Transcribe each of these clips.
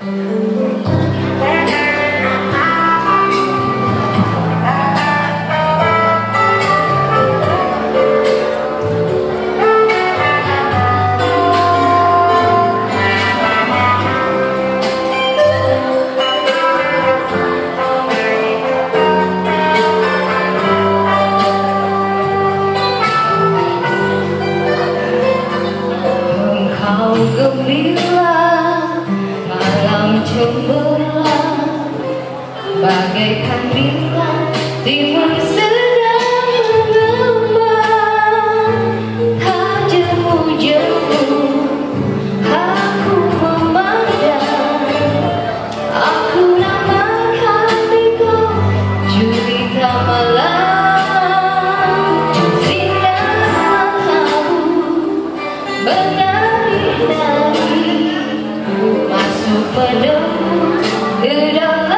Mm-hmm. Good old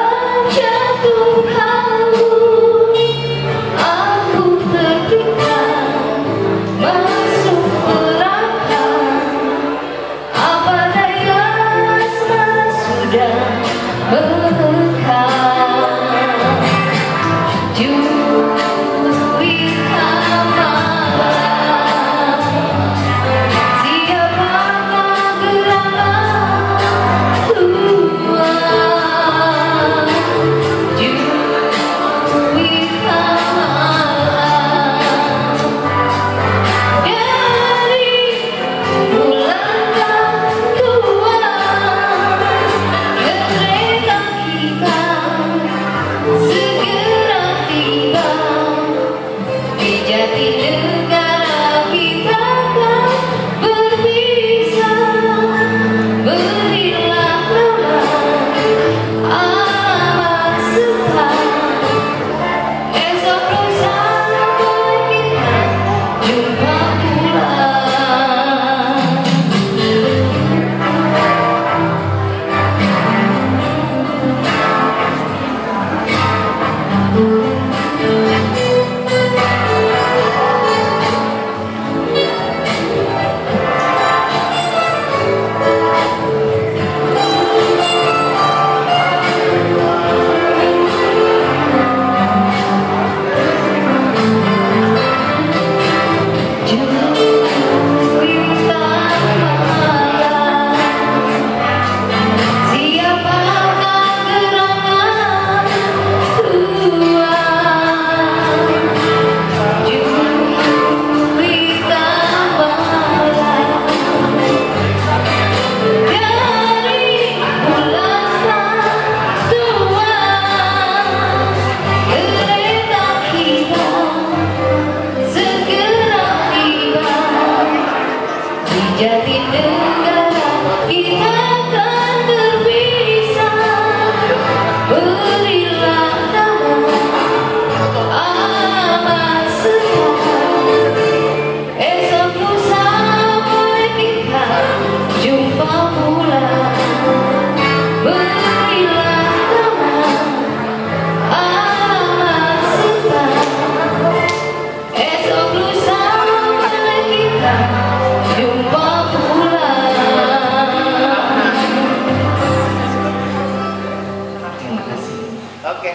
Oke.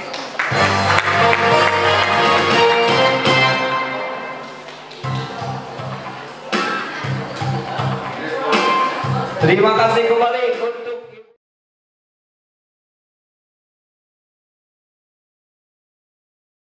Terima kasih kembali